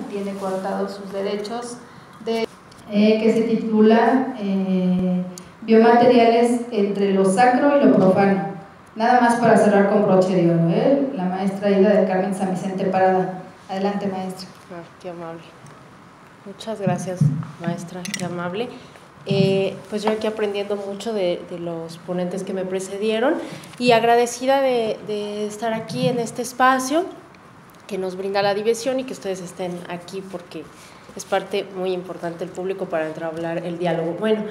y tiene coartados sus derechos, de, eh, que se titula eh, Biomateriales entre lo sacro y lo profano. Nada más para cerrar con broche de oro, ¿eh? la maestra Ida de Carmen San Vicente Parada. Adelante, maestra. Ah, qué amable. Muchas gracias, maestra, qué amable. Eh, pues yo aquí aprendiendo mucho de, los ponentes que me precedieron y agradecida de, estar aquí en este espacio que nos brinda la diversión y que ustedes estén aquí porque es parte muy importante del público para hablar el diálogo. Bueno,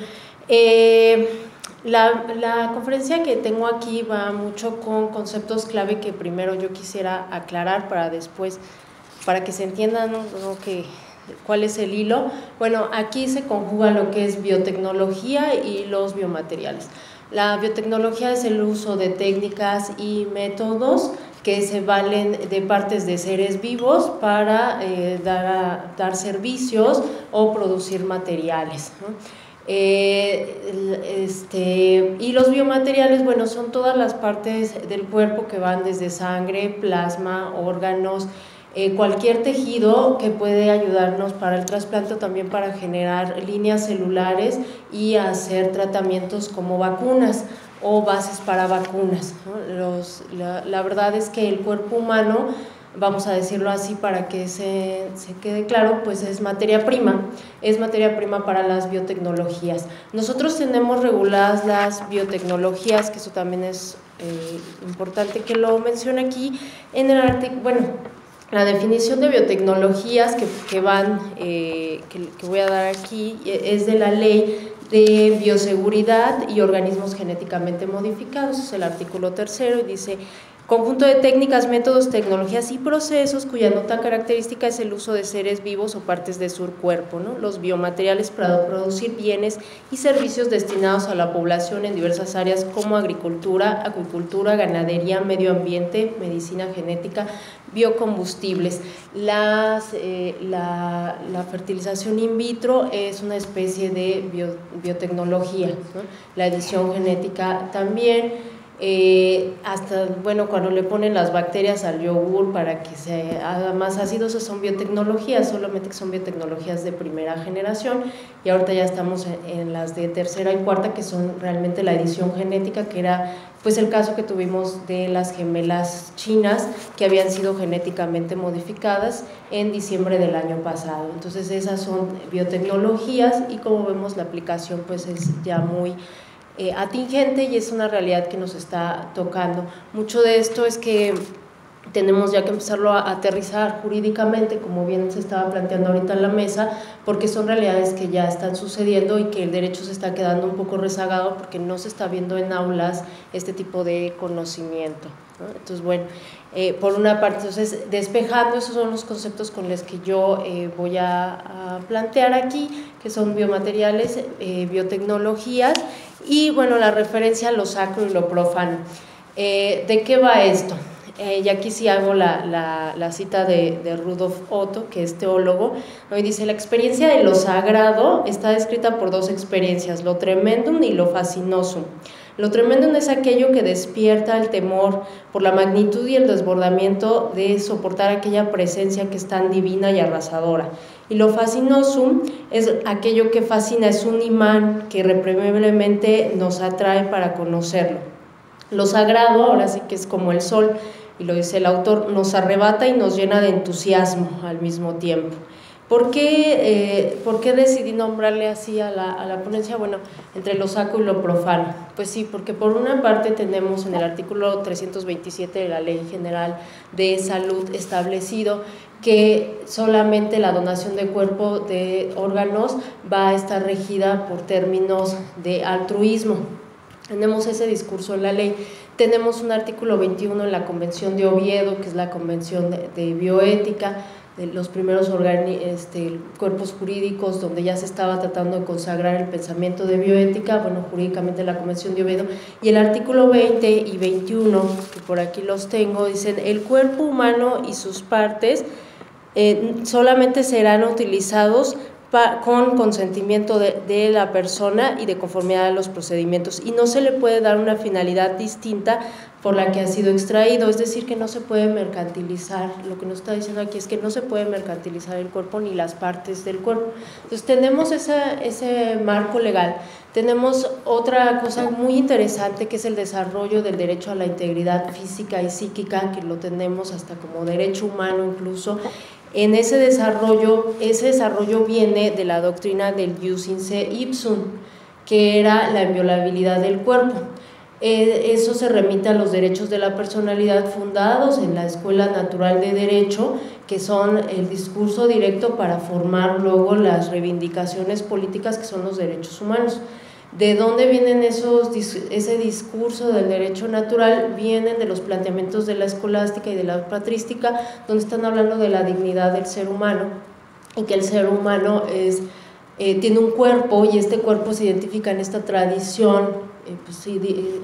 eh, la, la, conferencia que tengo aquí va mucho con conceptos clave que primero yo quisiera aclarar para después, para que se entiendan ¿no? que ¿Cuál es el hilo? Bueno, aquí se conjuga lo que es biotecnología y los biomateriales. La biotecnología es el uso de técnicas y métodos que se valen de partes de seres vivos para eh, dar, dar, servicios o producir materiales. Eh, este, y los biomateriales, bueno, son todas las partes del cuerpo que van desde sangre, plasma, órganos, eh, cualquier tejido que puede ayudarnos para el trasplante también para generar líneas celulares y hacer tratamientos como vacunas o bases para vacunas. la, verdad es que el cuerpo humano, vamos a decirlo así para que se, se, quede claro, pues es materia prima, es materia prima para las biotecnologías. Nosotros tenemos reguladas las biotecnologías, que eso también es eh, importante que lo mencione aquí, en el artículo, bueno, la definición de biotecnologías que, que van, eh, que, que, voy a dar aquí, es de la ley de bioseguridad y organismos genéticamente modificados, es el artículo tercero y dice Conjunto de técnicas, métodos, tecnologías y procesos cuya nota característica es el uso de seres vivos o partes de su cuerpo, ¿no? los biomateriales para producir bienes y servicios destinados a la población en diversas áreas como agricultura, acuicultura, ganadería, medio ambiente, medicina genética, biocombustibles. Las, eh, la, fertilización in vitro es una especie de biotecnología, la edición genética también. Eh, hasta, bueno, cuando le ponen las bacterias al yogur para que se haga más ácido, esas son biotecnologías, solamente que son biotecnologías de primera generación y ahorita ya estamos en, las de tercera y cuarta que son realmente la edición genética, que era pues el caso que tuvimos de las gemelas chinas que habían sido genéticamente modificadas en diciembre del año pasado. Entonces esas son biotecnologías y como vemos la aplicación pues es ya muy eh, y es una realidad que nos está tocando. Mucho de esto es que tenemos ya que empezarlo a aterrizar jurídicamente, como bien se estaba planteando ahorita en la mesa, porque son realidades que ya están sucediendo y que el derecho se está quedando un poco rezagado porque no se está viendo en aulas este tipo de conocimiento. Entonces, bueno, eh, por una parte, entonces, despejando, esos son los conceptos con los que yo eh, voy a, plantear aquí, que son biomateriales, biotecnologías y bueno, la referencia a lo sacro y lo profano. Eh, ¿De qué va esto? Eh, y aquí sí hago la, la, la cita de, de, Rudolf Otto, que es teólogo, y dice, la experiencia de lo sagrado está descrita por dos experiencias, lo tremendum y lo fascinosum. Lo tremendum es aquello que despierta el temor por la magnitud y el desbordamiento de soportar aquella presencia que es tan divina y arrasadora. Y lo fascinosum es aquello que fascina, es un imán que irreprensiblemente nos atrae para conocerlo. Lo sagrado, ahora sí que es como el sol, y lo dice el autor, nos arrebata y nos llena de entusiasmo al mismo tiempo. ¿Por qué, eh, ¿Por qué, decidí nombrarle así a la, a la, ponencia? Bueno, entre lo saco y lo profano. Pues sí, porque por una parte tenemos en el artículo 327 de la Ley General de Salud establecido que solamente la donación de cuerpo de órganos va a estar regida por términos de altruismo. Tenemos ese discurso en la ley. Tenemos un artículo 21 en la Convención de Oviedo, que es la Convención de, Bioética, de los primeros este, cuerpos jurídicos donde ya se estaba tratando de consagrar el pensamiento de bioética, bueno, jurídicamente la Convención de Oviedo, y el artículo 20 y 21, que por aquí los tengo, dicen, el cuerpo humano y sus partes eh, solamente serán utilizados con consentimiento de, la persona y de conformidad a los procedimientos. Y no se le puede dar una finalidad distinta por la que ha sido extraído, es decir, que no se puede mercantilizar. Lo que nos está diciendo aquí es que no se puede mercantilizar el cuerpo ni las partes del cuerpo. Entonces tenemos ese marco legal. Tenemos otra cosa muy interesante que es el desarrollo del derecho a la integridad física y psíquica, que lo tenemos hasta como derecho humano incluso, en ese desarrollo, ese desarrollo viene de la doctrina del jus se ipsum, que era la inviolabilidad del cuerpo. Eh, eso se remite a los derechos de la personalidad fundados en la Escuela Natural de Derecho, que son el discurso directo para formar luego las reivindicaciones políticas que son los derechos humanos. ¿De dónde vienen esos, ese discurso del derecho natural? Vienen de los planteamientos de la escolástica y de la patrística, donde están hablando de la dignidad del ser humano y que el ser humano es, eh, tiene un cuerpo y este cuerpo se identifica en esta tradición eh, pues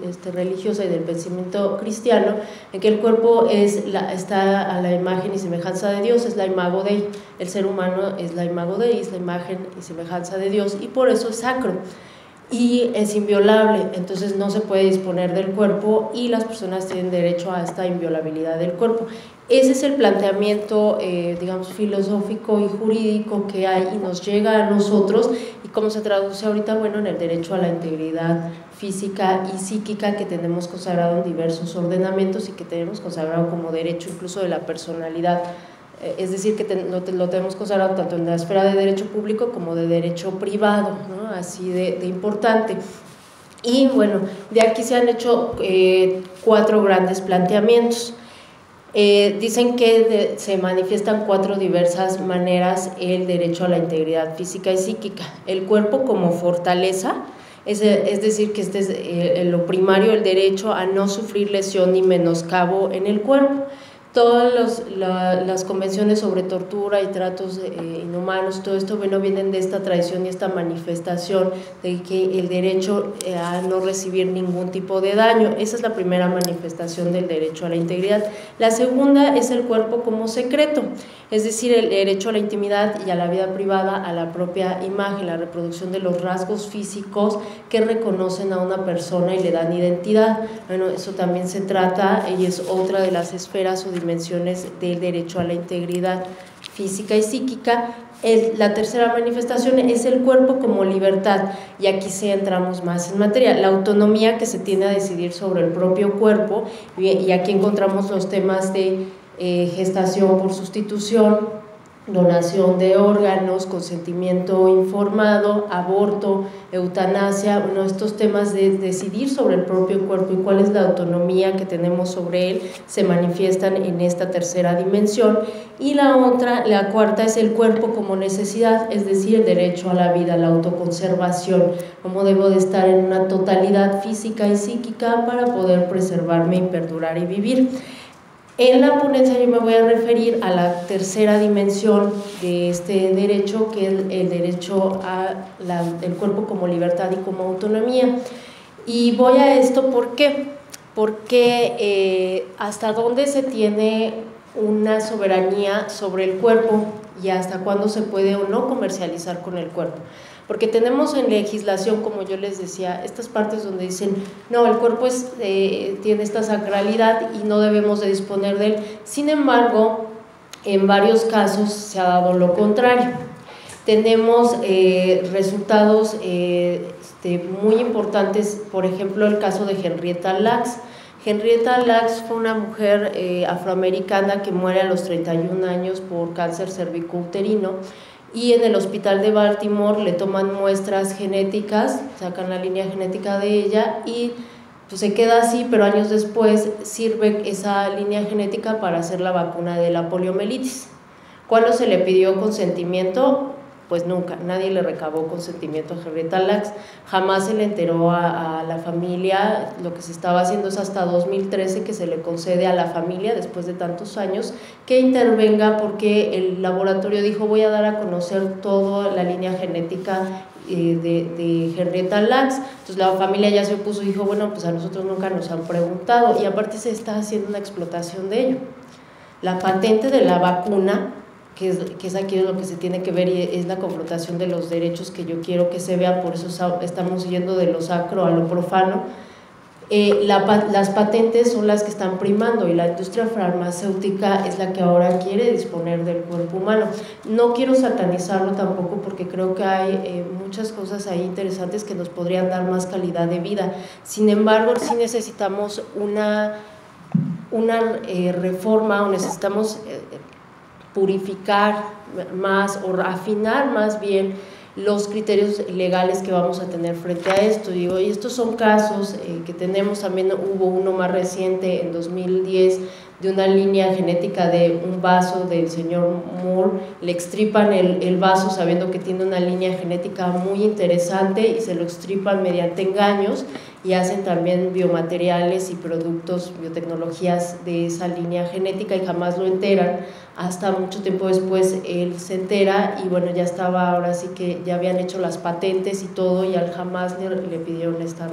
este, religiosa y del pensamiento cristiano, en que el cuerpo es la, está a la imagen y semejanza de Dios, es la imago de el ser humano es la imago de es la imagen y semejanza de Dios y por eso es sacro y es inviolable, entonces no se puede disponer del cuerpo y las personas tienen derecho a esta inviolabilidad del cuerpo. Ese es el planteamiento, eh, digamos, filosófico y jurídico que hay y nos llega a nosotros y cómo se traduce ahorita, bueno, en el derecho a la integridad física y psíquica que tenemos consagrado en diversos ordenamientos y que tenemos consagrado como derecho incluso de la personalidad es decir, que lo, tenemos considerado tanto en la esfera de derecho público como de derecho privado, ¿no? así de, importante. Y bueno, de aquí se han hecho eh, cuatro grandes planteamientos. Eh, dicen que se manifiestan cuatro diversas maneras el derecho a la integridad física y psíquica. El cuerpo como fortaleza, es, es decir, que este es lo primario, el derecho a no sufrir lesión ni menoscabo en el cuerpo todas las convenciones sobre tortura y tratos eh, inhumanos, todo esto bueno, vienen de esta tradición y esta manifestación de que el derecho eh, a no recibir ningún tipo de daño. Esa es la primera manifestación del derecho a la integridad. La segunda es el cuerpo como secreto, es decir, el derecho a la intimidad y a la vida privada, a la propia imagen, la reproducción de los rasgos físicos que reconocen a una persona y le dan identidad. Bueno, eso también se trata y es otra de las esferas o dimensiones del derecho a la integridad física y psíquica. la tercera manifestación es el cuerpo como libertad y aquí sí entramos más en materia, la autonomía que se tiene a decidir sobre el propio cuerpo y, aquí encontramos los temas de eh, gestación por sustitución, donación de órganos, consentimiento informado, aborto, eutanasia, uno de estos temas de decidir sobre el propio cuerpo y cuál es la autonomía que tenemos sobre él, se manifiestan en esta tercera dimensión. Y la otra, la cuarta, es el cuerpo como necesidad, es decir, el derecho a la vida, la autoconservación, cómo debo de estar en una totalidad física y psíquica para poder preservarme y perdurar y vivir. En la ponencia yo me voy a referir a la tercera dimensión de este derecho, que es el derecho al cuerpo como libertad y como autonomía. Y voy a esto ¿por qué? Porque eh, hasta dónde se tiene una soberanía sobre el cuerpo y hasta cuándo se puede o no comercializar con el cuerpo. Porque tenemos en legislación, como yo les decía, estas partes donde dicen, no, el cuerpo eh, tiene esta sacralidad y no debemos de disponer de él. Sin embargo, en varios casos se ha dado lo contrario. Tenemos eh, resultados eh, este, muy importantes, por ejemplo, el caso de Henrietta Lacks. Henrietta Lacks fue una mujer afroamericana que muere a los 31 años por cáncer cervicouterino y en el hospital de Baltimore le toman muestras genéticas, sacan la línea genética de ella y pues se queda así, pero años después sirve esa línea genética para hacer la vacuna de la poliomielitis. ¿Cuándo se le pidió consentimiento? Pues nunca, nadie le recabó consentimiento a Henrietta Lacks, jamás se le enteró a, la familia, lo que se estaba haciendo es hasta 2013 que se le concede a la familia, después de tantos años, que intervenga porque el laboratorio dijo voy a dar a conocer toda la línea genética eh, de, de Henrietta Lacks, entonces la familia ya se opuso y dijo, bueno, pues a nosotros nunca nos han preguntado y aparte se está haciendo una explotación de ello. La patente de la vacuna que es, que es aquí lo que se tiene que ver y es la confrontación de los derechos que yo quiero que se vea, por eso estamos yendo de lo sacro a lo profano. Eh, las patentes son las que están primando y la industria farmacéutica es la que ahora quiere disponer del cuerpo humano. No quiero satanizarlo tampoco porque creo que hay eh, muchas cosas ahí interesantes que nos podrían dar más calidad de vida. Sin embargo, sí necesitamos una, una eh, reforma o necesitamos purificar más o afinar más bien los criterios legales que vamos a tener frente a esto. Digo, y estos son casos eh, que tenemos, también hubo uno más reciente en 2010 de una línea genética de un vaso del señor Moore, le extripan el, el, vaso sabiendo que tiene una línea genética muy interesante y se lo extripan mediante engaños y hacen también biomateriales y productos, biotecnologías de esa línea genética y jamás lo enteran. Hasta mucho tiempo después él se entera y bueno, ya estaba, ahora sí que ya habían hecho las patentes y todo y al jamás le, le pidieron esta,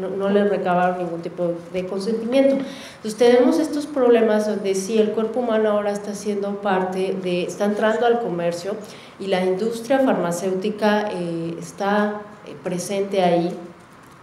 no, no, le recabaron ningún tipo de consentimiento. Entonces tenemos estos problemas donde sí, el cuerpo humano ahora está siendo parte de, está entrando al comercio y la industria farmacéutica eh, está eh, presente ahí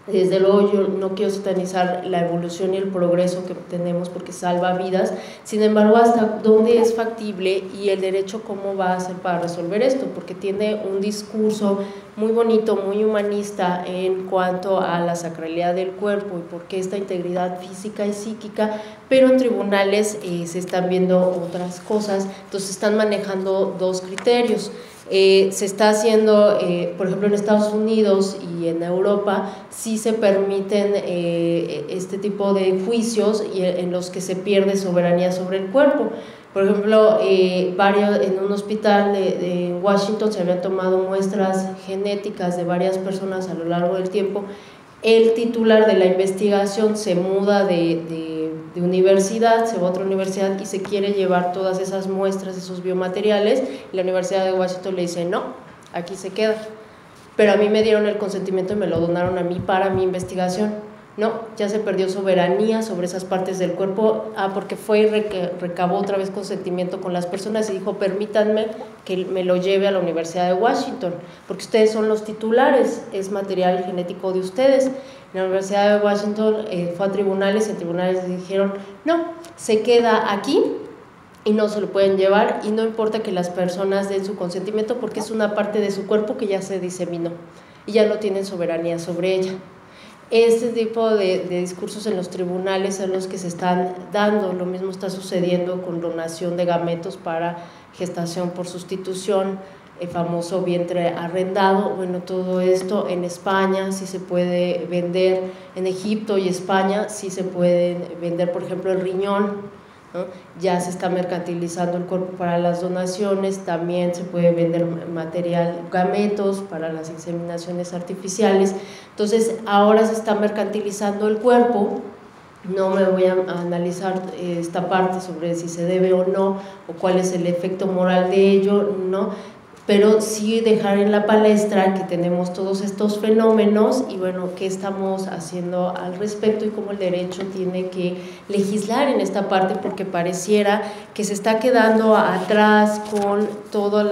desde luego yo no quiero satanizar la evolución y el progreso que tenemos porque salva vidas, sin embargo, hasta dónde es factible y el derecho cómo va a ser para resolver esto, porque tiene un discurso muy bonito, muy humanista en cuanto a la sacralidad del cuerpo y por qué esta integridad física y psíquica, pero en tribunales eh, se están viendo otras cosas, entonces están manejando dos criterios. Eh, se está haciendo, eh, por ejemplo, en Estados Unidos y en Europa, sí se permiten eh, este tipo de juicios y, en los que se pierde soberanía sobre el cuerpo. Por ejemplo, varios, en un hospital de, Washington se habían tomado muestras genéticas de varias personas a lo largo del tiempo. El titular de la investigación se muda de universidad, se va a otra universidad y se quiere llevar todas esas muestras, esos biomateriales, y la Universidad de Washington le dice, no, aquí se queda. Pero a mí me dieron el consentimiento y me lo donaron a mí para mi investigación. No, ya se perdió soberanía sobre esas partes del cuerpo, ah, porque fue y recabó otra vez consentimiento con las personas y dijo, permítanme que me lo lleve a la Universidad de Washington, porque ustedes son los titulares, es material genético de ustedes. La Universidad de Washington eh, fue a tribunales y en tribunales dijeron, no, se queda aquí y no se lo pueden llevar y no importa que las personas den su consentimiento porque es una parte de su cuerpo que ya se diseminó y ya no tienen soberanía sobre ella. Este tipo de, discursos en los tribunales son los que se están dando. Lo mismo está sucediendo con donación de gametos para gestación por sustitución, el famoso vientre arrendado, bueno, todo esto en España sí se puede vender, en Egipto y España sí se puede vender, por ejemplo, el riñón, ya se está mercantilizando el cuerpo para las donaciones, también se puede vender material, gametos para las inseminaciones artificiales, entonces ahora se está mercantilizando el cuerpo, no me voy a analizar eh, esta parte sobre si se debe o no, o cuál es el efecto moral de ello, no, pero sí dejar en la palestra que tenemos todos estos fenómenos y bueno, qué estamos haciendo al respecto y cómo el derecho tiene que legislar en esta parte porque pareciera que se está quedando atrás con todos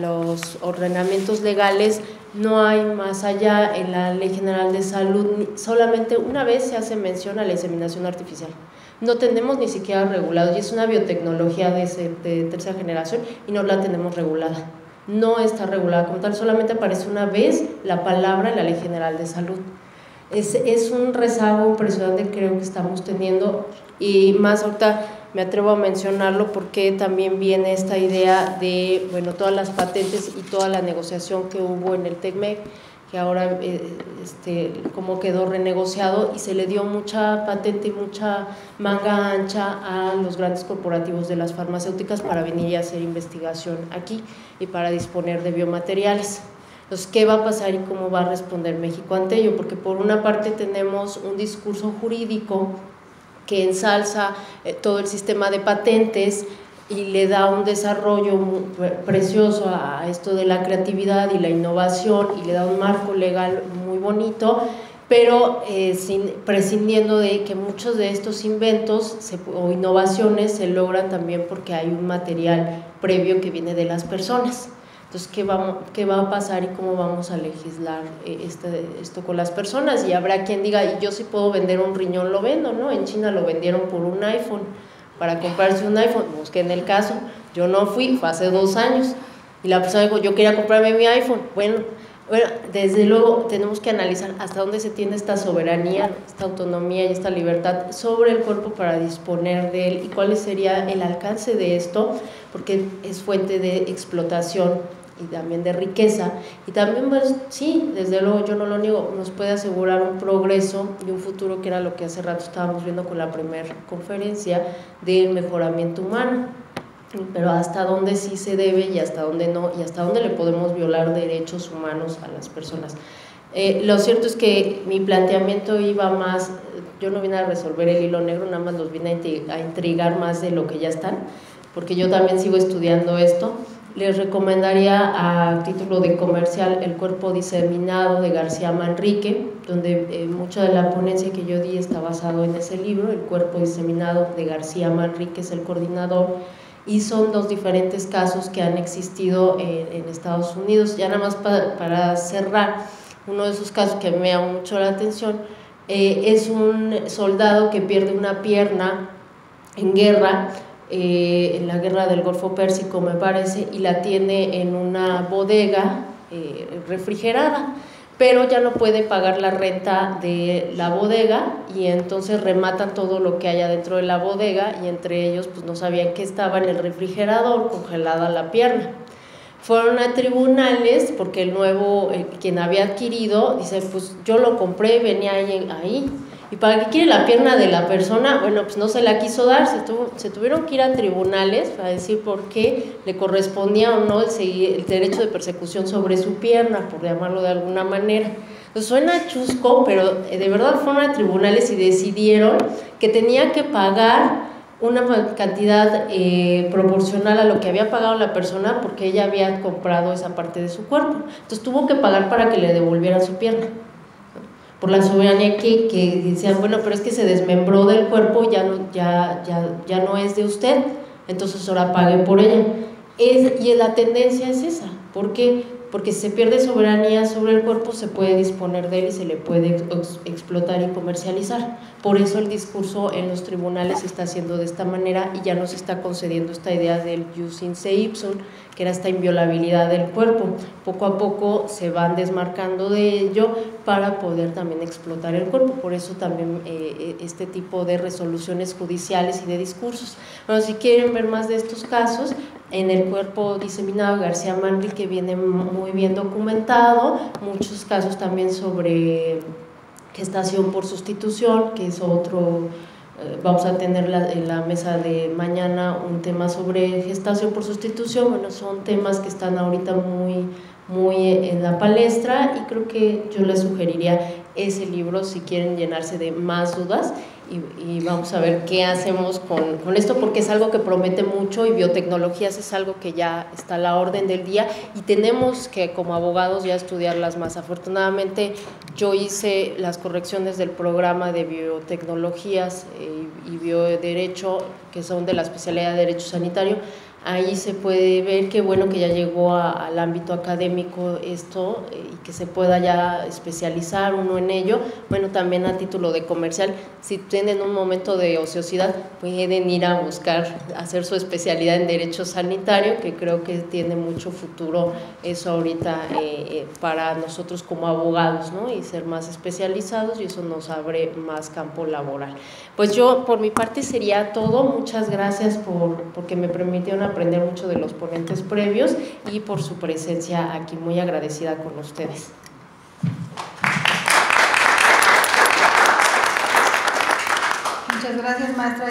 los ordenamientos legales, no hay más allá en la Ley General de Salud, solamente una vez se hace mención a la inseminación artificial. No tenemos ni siquiera regulado y es una biotecnología de, de tercera generación y no la tenemos regulada no está regulada como tal, solamente aparece una vez la palabra en la Ley General de Salud. Es, es un rezago impresionante creo que estamos teniendo y más ahorita me atrevo a mencionarlo porque también viene esta idea de, bueno, todas las patentes y toda la negociación que hubo en el TECMEC que ahora eh, este, como quedó renegociado y se le dio mucha patente y mucha manga ancha a los grandes corporativos de las farmacéuticas para venir y hacer investigación aquí y para disponer de biomateriales. Entonces, ¿qué va a pasar y cómo va a responder México ante ello? Porque por una parte tenemos un discurso jurídico que ensalza eh, todo el sistema de patentes, y le da un desarrollo precioso a esto de la creatividad y la innovación y le da un marco legal muy bonito, pero eh, sin, prescindiendo de que muchos de estos inventos o innovaciones se logran también porque hay un material previo que viene de las personas. Entonces, ¿qué, vamos, ¿qué va a pasar y cómo vamos a legislar eh, este, esto con las personas? Y habrá quien diga, yo si puedo vender un riñón, lo vendo, ¿no? En China lo vendieron por un iPhone. Para comprarse un iPhone, busquen el caso. Yo no fui, fue hace dos años. Y la persona dijo, yo quería comprarme mi iPhone. Bueno, bueno, desde luego tenemos que analizar hasta dónde se tiene esta soberanía, esta autonomía y esta libertad sobre el cuerpo para disponer de él y cuál sería el alcance de esto, porque es fuente de explotación y también de riqueza. Y también, pues sí, desde luego yo no lo niego, nos puede asegurar un progreso y un futuro que era lo que hace rato estábamos viendo con la primera conferencia del mejoramiento humano pero hasta dónde sí se debe y hasta dónde no, y hasta dónde le podemos violar derechos humanos a las personas. Eh, lo cierto es que mi planteamiento iba más, yo no vine a resolver el hilo negro, nada más los vine a intrigar más de lo que ya están, porque yo también sigo estudiando esto. Les recomendaría a título de comercial El cuerpo diseminado de García Manrique, donde eh, mucha de la ponencia que yo di está basado en ese libro, El cuerpo diseminado de García Manrique es el coordinador y son dos diferentes casos que han existido en, Estados Unidos. Ya nada más para, cerrar, uno de esos casos que me llama mucho la atención eh, es un soldado que pierde una pierna en guerra, eh, en la guerra del Golfo Pérsico me parece, y la tiene en una bodega eh, refrigerada pero ya no puede pagar la renta de la bodega y entonces rematan todo lo que haya dentro de la bodega y entre ellos pues no sabían que estaba en el refrigerador congelada la pierna. Fueron a tribunales porque el nuevo, eh, quien había adquirido, dice pues yo lo compré, venía ahí, ahí ¿Y para qué quiere la pierna de la persona? Bueno, pues no se la quiso dar, se, se tuvieron que ir a tribunales para decir por qué le correspondía o no el, el, derecho de persecución sobre su pierna, por llamarlo de alguna manera. Entonces suena chusco, pero eh, de verdad fueron a tribunales y decidieron que tenía que pagar una cantidad eh, proporcional a lo que había pagado la persona porque ella había comprado esa parte de su cuerpo. Entonces tuvo que pagar para que le devolvieran su pierna por la soberanía que, que decían, bueno, pero es que se desmembró del cuerpo, ya no, ya, ya, ya no es de usted, entonces ahora pague por ella. Es, y la tendencia es esa, ¿por qué? Porque si se pierde soberanía sobre el cuerpo, se puede disponer de él y se le puede explotar y comercializar. Por eso el discurso en los tribunales se está haciendo de esta manera y ya no se está concediendo esta idea del jus se ipsum, que era esta inviolabilidad del cuerpo. Poco a poco se van desmarcando de ello para poder también explotar el cuerpo. Por eso también eh, eh, este tipo de resoluciones judiciales y de discursos. Bueno, si quieren ver más de estos casos, en el cuerpo diseminado García Manrique viene muy bien documentado, muchos casos también sobre gestación por sustitución, que es otro eh, vamos a tener en la mesa de mañana un tema sobre gestación por sustitución. Bueno, son temas que están ahorita muy, muy en la palestra y creo que yo les sugeriría ese libro si quieren llenarse de más dudas y, vamos a ver qué hacemos con, con, esto porque es algo que promete mucho y biotecnologías es algo que ya está a la orden del día y tenemos que como abogados ya estudiarlas más. Afortunadamente yo hice las correcciones del programa de biotecnologías eh, y bioderecho que son de la especialidad de derecho sanitario ahí se puede ver qué bueno que ya llegó al ámbito académico esto eh, y que se pueda ya especializar uno en ello. Bueno, también a título de comercial, si tienen un momento de ociosidad, pueden ir a buscar hacer su especialidad en derecho sanitario, que creo que tiene mucho futuro eso ahorita eh, eh, para nosotros como abogados, ¿no? Y ser más especializados y eso nos abre más campo laboral. Pues yo, por mi parte, sería todo. Muchas gracias por porque me permitieron aprender mucho de los ponentes previos y por su presencia aquí. Muy agradecida con ustedes. Muchas gracias, maestra.